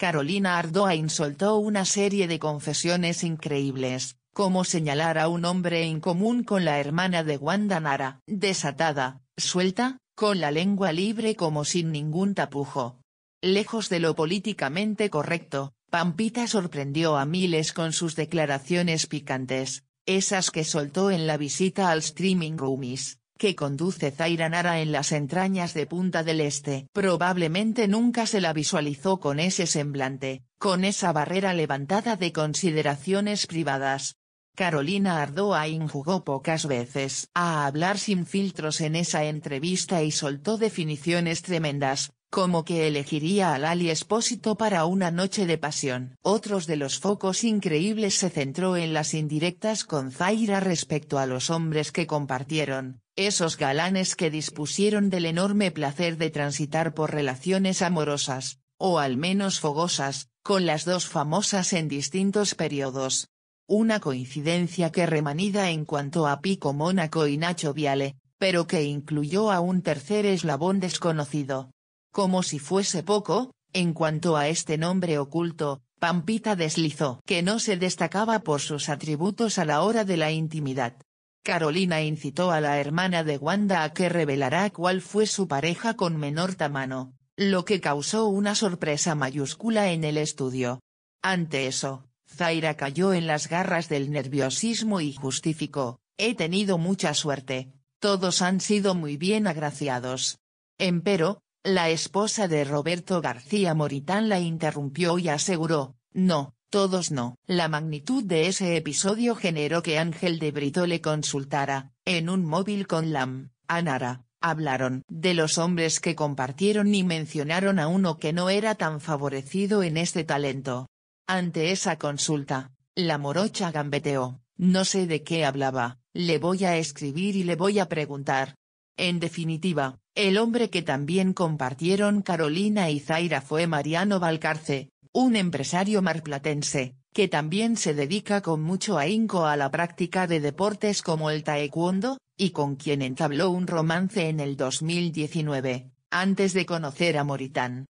Carolina Ardoain soltó una serie de confesiones increíbles, como señalar a un hombre en común con la hermana de Wanda Nara, desatada, suelta, con la lengua libre como sin ningún tapujo. Lejos de lo políticamente correcto, Pampita sorprendió a miles con sus declaraciones picantes, esas que soltó en la visita al streaming roomies, que conduce Zaira Nara en las entrañas de Punta del Este. Probablemente nunca se la visualizó con ese semblante, con esa barrera levantada de consideraciones privadas. Carolina Ardoain jugó pocas veces a hablar sin filtros en esa entrevista y soltó definiciones tremendas, como que elegiría a Lali Espósito para una noche de pasión. Otros de los focos increíbles se centró en las indirectas con Zaira respecto a los hombres que compartieron, esos galanes que dispusieron del enorme placer de transitar por relaciones amorosas, o al menos fogosas, con las dos famosas en distintos periodos. Una coincidencia que remanida en cuanto a Pico Mónaco y Nacho Viale, pero que incluyó a un tercer eslabón desconocido, como si fuese poco, en cuanto a este nombre oculto, Pampita deslizó que no se destacaba por sus atributos a la hora de la intimidad. Carolina incitó a la hermana de Wanda a que revelara cuál fue su pareja con menor tamaño, lo que causó una sorpresa mayúscula en el estudio. Ante eso, Zaira cayó en las garras del nerviosismo y justificó, he tenido mucha suerte, todos han sido muy bien agraciados. Empero, la esposa de Roberto García Moritán la interrumpió y aseguró, no, todos no. La magnitud de ese episodio generó que Ángel de Brito le consultara, en un móvil con Lam, Anara, hablaron de los hombres que compartieron y mencionaron a uno que no era tan favorecido en este talento. Ante esa consulta, la morocha gambeteó, no sé de qué hablaba, le voy a escribir y le voy a preguntar. En definitiva, el hombre que también compartieron Carolina y Zaira fue Mariano Valcarce, un empresario marplatense, que también se dedica con mucho ahínco a la práctica de deportes como el taekwondo, y con quien entabló un romance en el 2019, antes de conocer a Moritán.